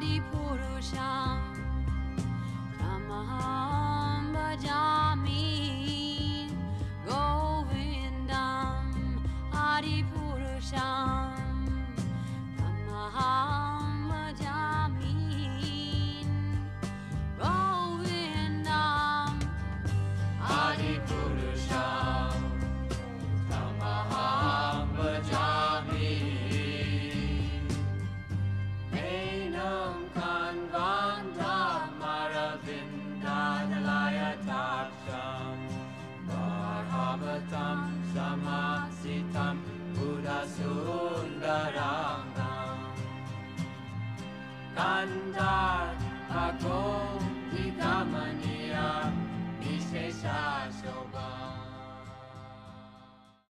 的坡路上，妈妈。Kanda Bhagavati Gamani